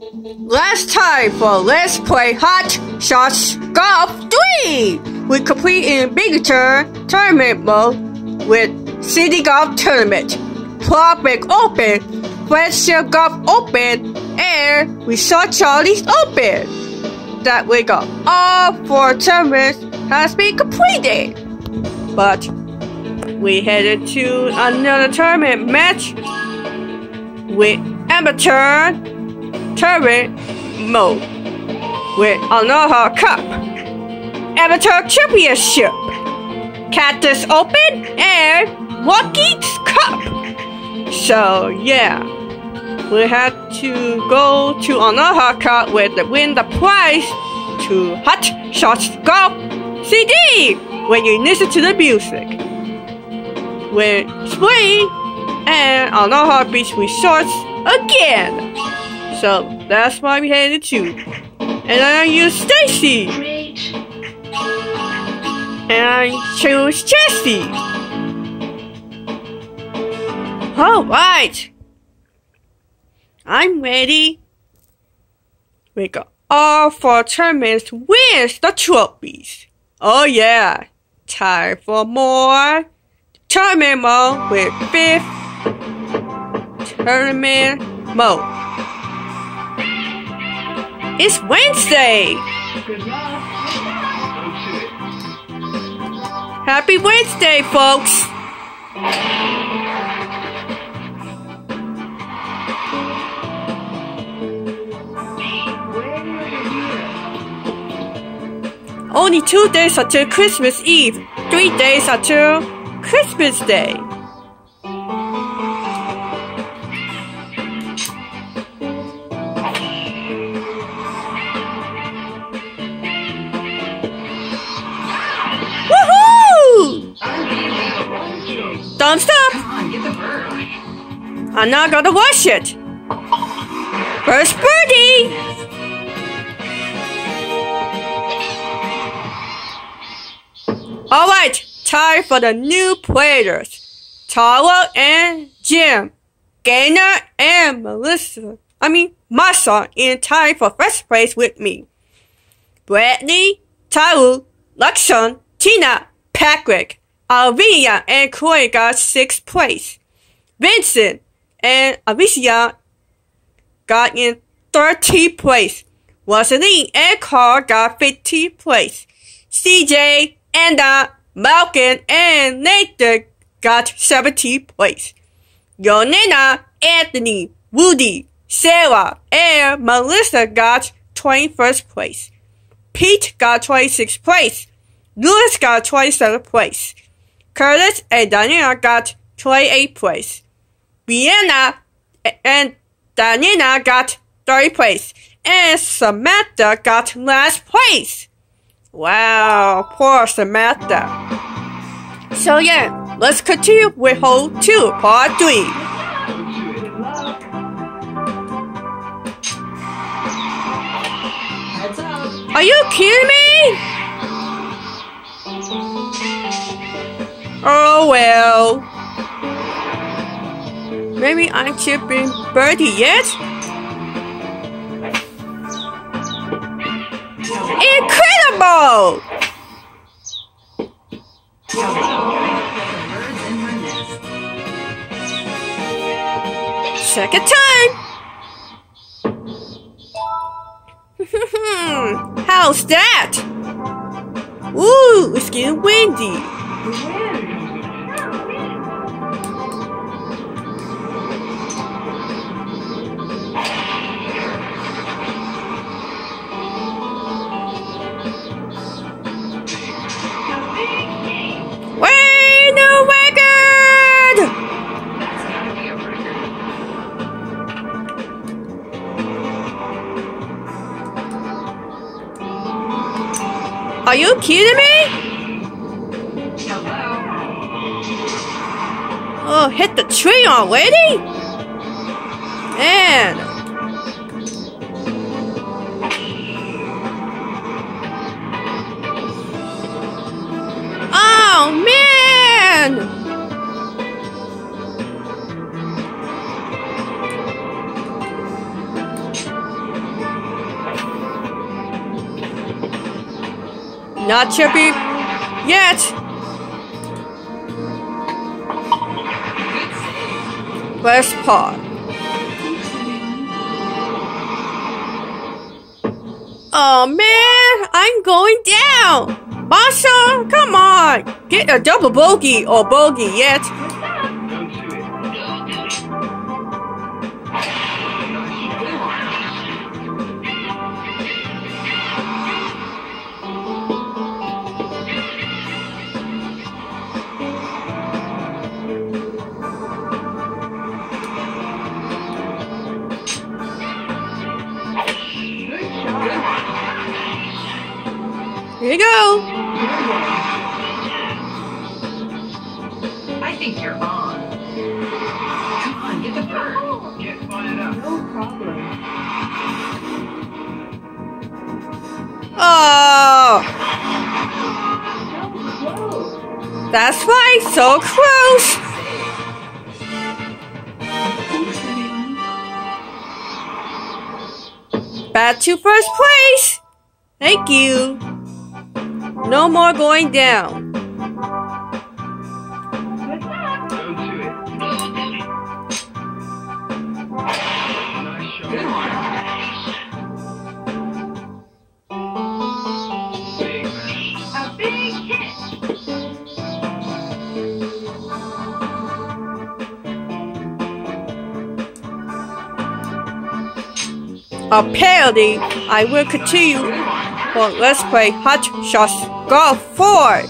Last time for Let's Play Hot Shots Golf 3! We complete in Big Turn Tournament mode with City Golf Tournament, Public Open, Friendship Golf Open, and we saw Charlie's Open. That we got all four tournaments has been completed. But we headed to another tournament match with amateur tournament mode with Aloha Cup, Amateur Championship, Cactus Open, and Rockies Cup. So yeah, we had to go to Aloha Cup with the win the prize to Hot Shots Golf CD when you listen to the music. With spring and Aloha Beach Resorts again. So that's why we headed to. And I use Stacey. And I choose Jesse. Alright. I'm ready. We got all four tournaments wins the trophies. Oh yeah. Time for more tournament mode with fifth tournament mode. It's Wednesday! Happy Wednesday, folks! Only two days until Christmas Eve, three days until Christmas Day. I'm not gonna wash it. First birdie! Alright, time for the new players. Tara and Jim. Gaynor and Melissa. I mean, Masha in time for first place with me. Bradley, Taru, Luxon, Tina, Patrick, Alvina, and Corey got sixth place. Vincent and Alicia got in 13th place. Rosaline and Carl got 15th place. CJ, Anna, uh, Malcolm, and Nathan got 17th place. Yonena, Anthony, Woody, Sarah, and Melissa got 21st place. Pete got 26th place. Lewis got 27th place. Curtis and Daniela got 28th place. Vienna and Danina got third place. And Samantha got last place. Wow, poor Samantha. So yeah, let's continue with hole 2, part 3. Are you kidding me? Oh well. Maybe I should be birdie yet? Incredible! Second time! How's that? Ooh, it's getting windy. You kidding me? Oh, hit the tree already? Not chippy yet. First part. Oh man, I'm going down. Masha, come on. Get a double bogey or bogey yet. Back to first place. Thank you. No more going down. Apparently, I will continue for Let's Play Hot Shots Golf 4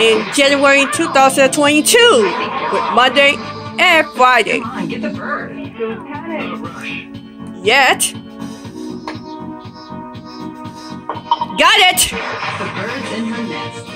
in January 2022 with Monday and Friday. Yet, got it! The bird's in her nest.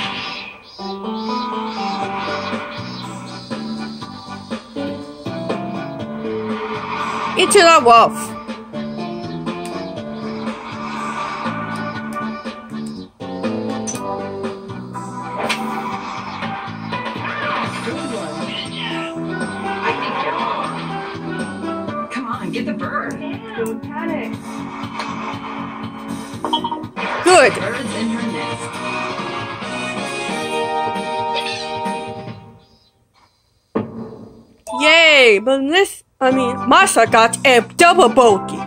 Into the wolf. Masha got a double bogey.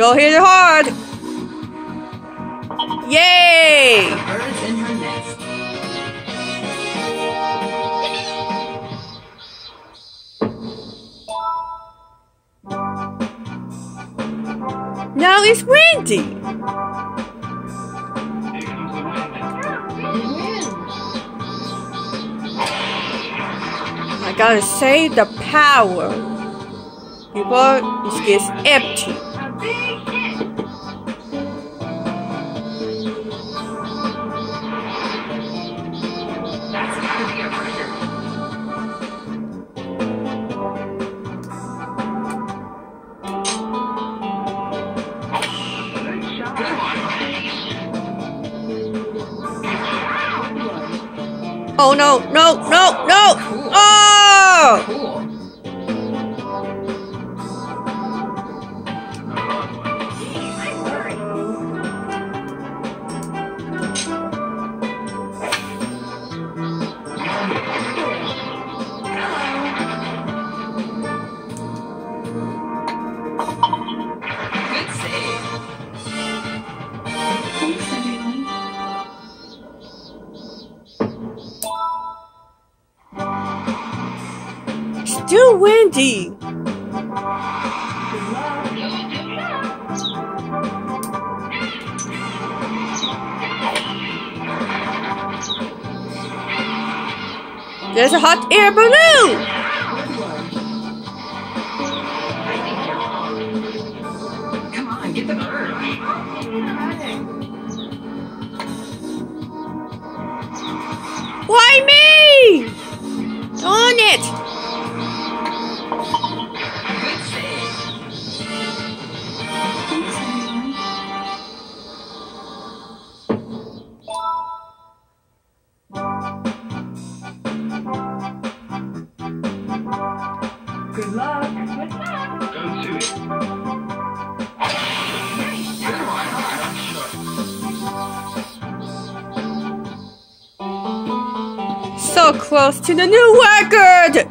Don't hit it hard. Yay! Now it's windy. I gotta save the power before it gets empty. Oh no, no, no, no! Oh! There's a hot air balloon. Good luck. Good luck. Go to it. So close to the new record.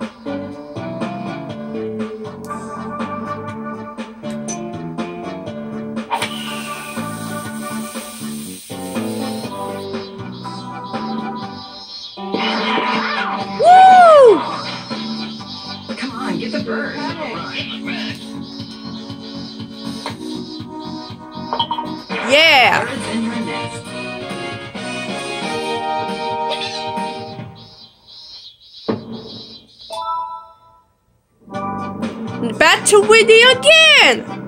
Back to Windy again.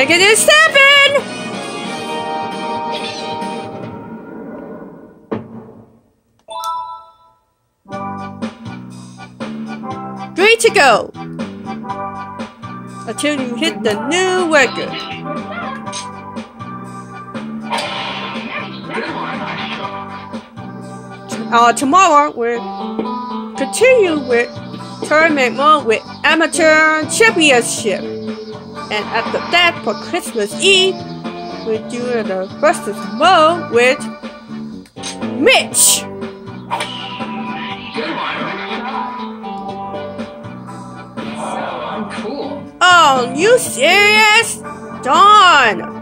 Woohoo! Negative seven. Three to go. Until you hit the new record. Uh, tomorrow we'll continue with tournament mode with amateur championship. And after that, for Christmas Eve, we do the versus mode with Mitch. Cool. Oh, you serious? Darn.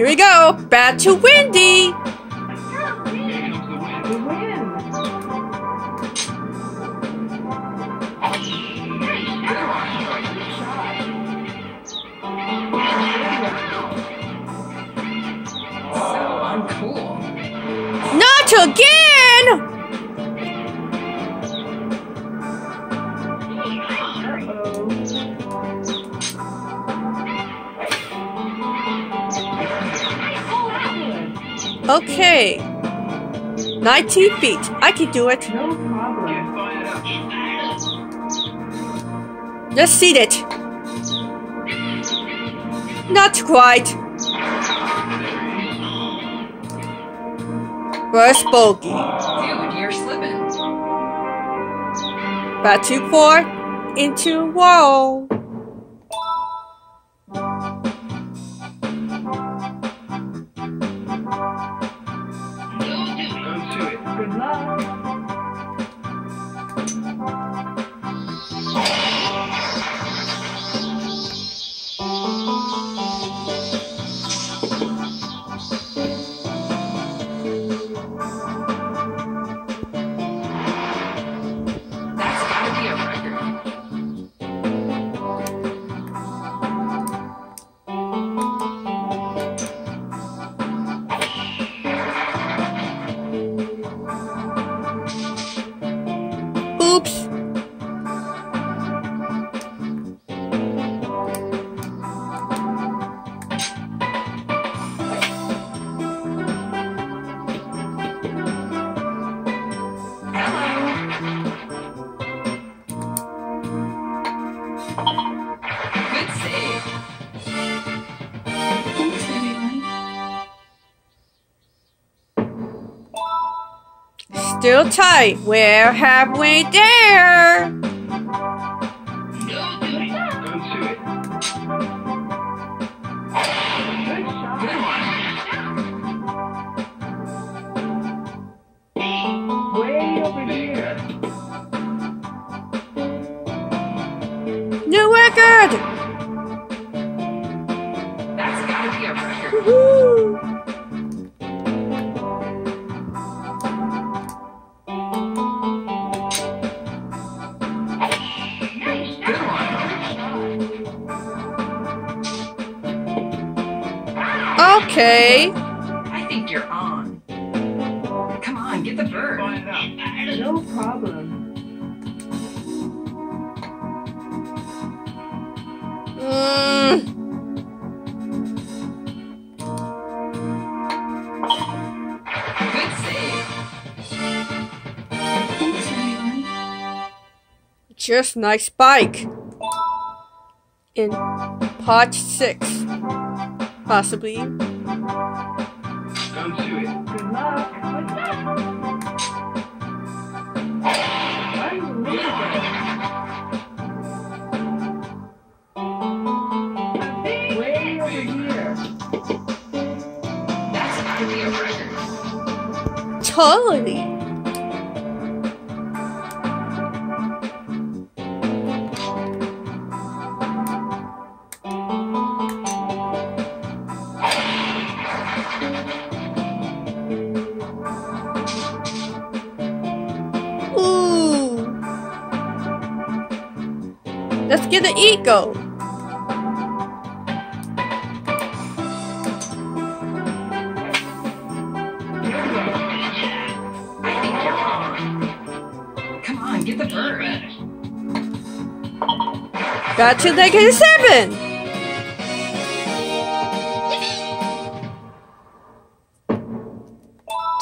Here we go. Back to Windy. Okay. 19 feet. I can do it. No problem. Get fired. Just see it. Not quite. First bogey. Dude, you're slipping. Back to four. Into wall. Still tight. Where have we there. Okay. I think you're on. Come on, get the bird. No problem. Mm. Good save. Thanks. Just nice bike. In part six. Possibly. Totally. Ooh. Let's get the ego. Got to negative seven.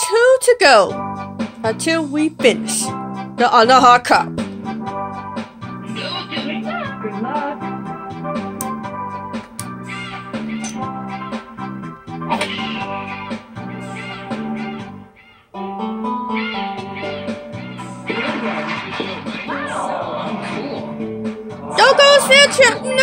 Two to go until we finish the Aloha Cup. Thanks, everyone.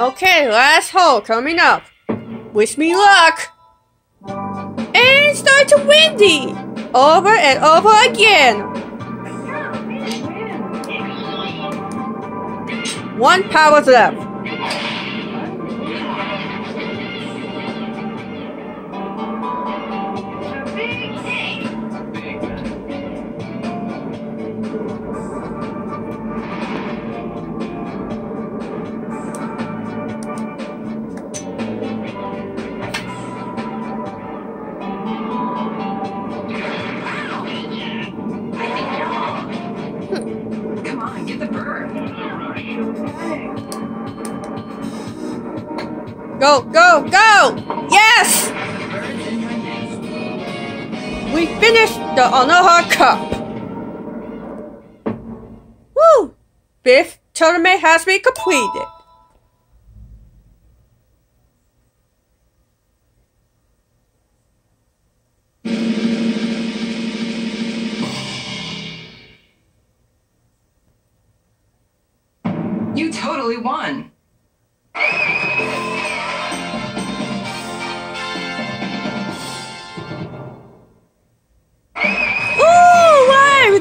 Okay, last hole coming up. Wish me luck. And start to windy. Over and over again. One power left. Go, go, go! Yes! We finished the Aloha Cup. Woo! Fifth tournament has been completed. You totally won.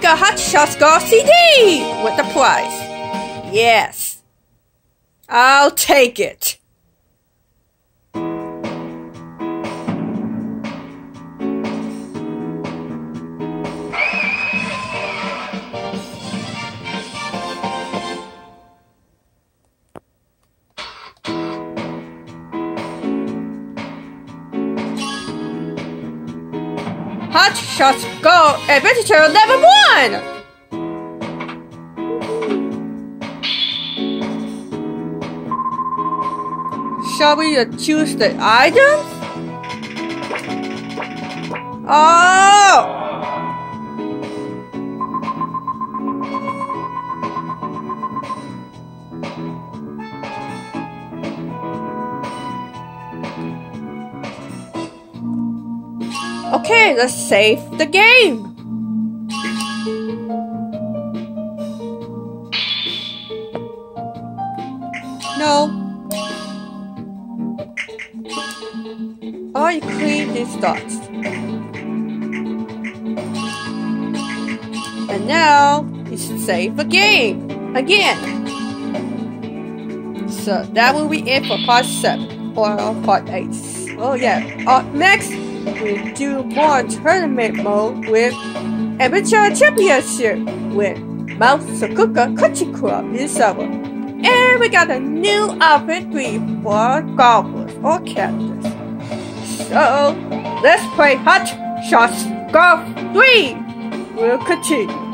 Got Hot Shots Golf CD with the prize. Yes. I'll take it. Hot Shots Go Adventure Level 1! Shall we choose the items? Oh! Let's save the game. No. I clean these dots. And now it's save the game again. So that will be it for part 7 or part 8. Oh yeah. Up next, we do more tournament mode with Amateur Championship with Mount Sakuka Country Club in summer. And we got a new outfit three for golfers or captains. So let's play Hot Shots Golf 3. We'll continue.